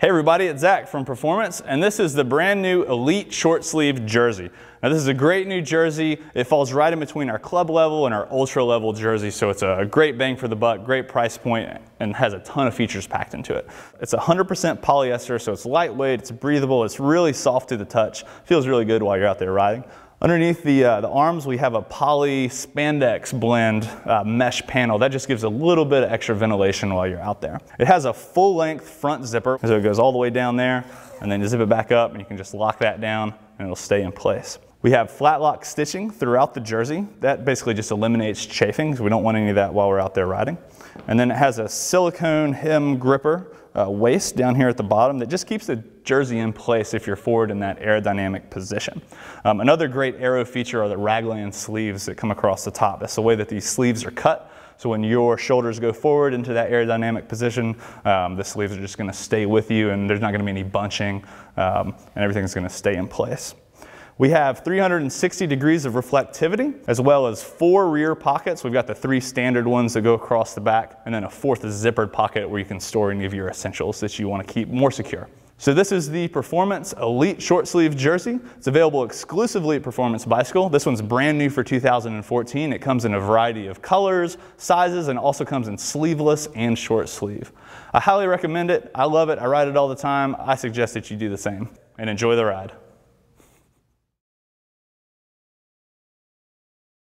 Hey everybody, it's Zach from Performance, and this is the brand new Elite short sleeve jersey. Now this is a great new jersey. It falls right in between our club level and our ultra level jersey, so it's a great bang for the buck, great price point, and has a ton of features packed into it. It's 100% polyester, so it's lightweight, it's breathable, it's really soft to the touch, feels really good while you're out there riding. Underneath the, uh, the arms, we have a poly spandex blend uh, mesh panel. That just gives a little bit of extra ventilation while you're out there. It has a full length front zipper, so it goes all the way down there, and then you zip it back up, and you can just lock that down, and it'll stay in place. We have flat lock stitching throughout the jersey. That basically just eliminates chafing, so we don't want any of that while we're out there riding. And then it has a silicone hem gripper uh, waist down here at the bottom that just keeps the jersey in place if you're forward in that aerodynamic position. Um, another great aero feature are the raglan sleeves that come across the top. That's the way that these sleeves are cut. So when your shoulders go forward into that aerodynamic position, um, the sleeves are just gonna stay with you and there's not gonna be any bunching um, and everything's gonna stay in place. We have 360 degrees of reflectivity, as well as four rear pockets. We've got the three standard ones that go across the back, and then a fourth zippered pocket where you can store any of your essentials that you want to keep more secure. So this is the Performance Elite short sleeve jersey. It's available exclusively at Performance Bicycle. This one's brand new for 2014. It comes in a variety of colors, sizes, and also comes in sleeveless and short sleeve. I highly recommend it. I love it. I ride it all the time. I suggest that you do the same and enjoy the ride.